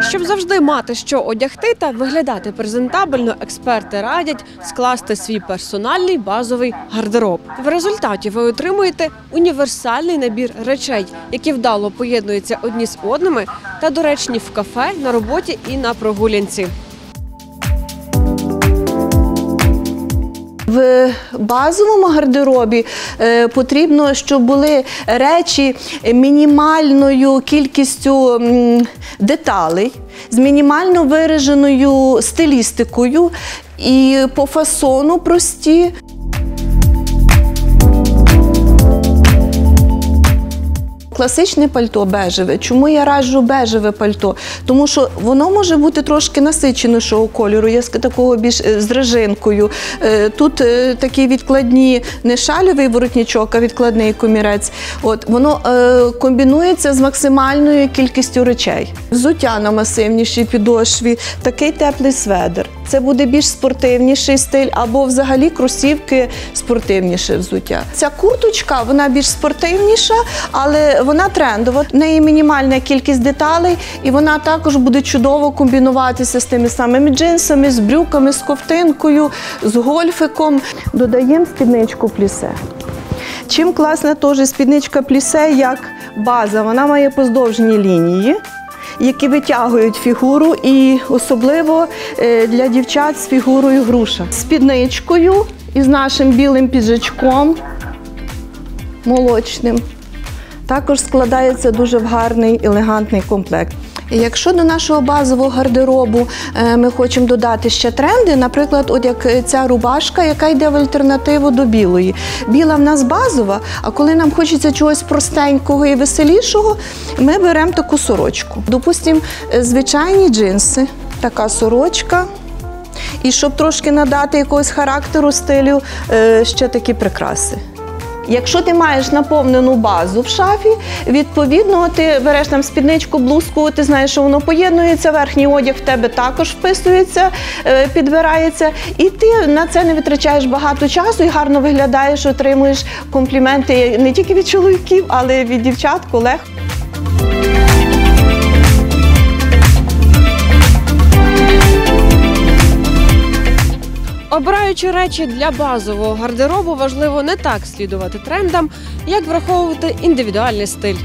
Щоб завжди мати що одягти та виглядати презентабельно, експерти радять скласти свій персональний базовий гардероб. В результаті ви отримуєте універсальний набір речей, які вдало поєднуються одні з одними та доречні в кафе, на роботі і на прогулянці. В базовому гардеробі е, потрібно, щоб були речі мінімальною кількістю деталей, з мінімально вираженою стилістикою і по фасону прості. Класичне пальто бежеве. Чому я раджу бежеве пальто? Тому що воно може бути трошки насиченішого кольору, є такого більш е, з режинкою. Е, Тут е, такі відкладні, не шальовий воротничок, а відкладний комірець. От воно комбінується з максимальною кількістю речей. Взуття на масивнішій підошві, такий теплий сведер. Це буде більш спортивніший стиль, або взагалі кросівки спортивніше взуття. Ця курточка вона більш спортивніша, але вона трендова. В неї мінімальна кількість деталей, і вона також буде чудово комбінуватися з тими самими джинсами, з брюками, з ковтинкою, з гольфиком. Додаємо спідничку плісе. Чим класна теж спідничка плісе як база, вона має поздовжені лінії. Які витягують фігуру, і особливо е, для дівчат з фігурою груша. З Спідничкою і нашим білим піджачком молочним. Також складається дуже гарний елегантний комплект. Якщо до нашого базового гардеробу е, ми хочемо додати ще тренди, наприклад, от як ця рубашка, яка йде в альтернативу до білої. Біла в нас базова, а коли нам хочеться чогось простенького і веселішого, ми беремо таку сорочку. Допустимо, е, звичайні джинси, така сорочка. І щоб трошки надати якогось характеру стилю, е, ще такі прикраси. Якщо ти маєш наповнену базу в шафі, відповідно ти береш там спідничку, блузку, ти знаєш, що воно поєднується, верхній одяг в тебе також вписується, е, підбирається, і ти на це не витрачаєш багато часу і гарно виглядаєш, отримуєш компліменти не тільки від чоловіків, але й від дівчат, колег. Обираючи речі для базового гардеробу, важливо не так слідувати трендам, як враховувати індивідуальний стиль.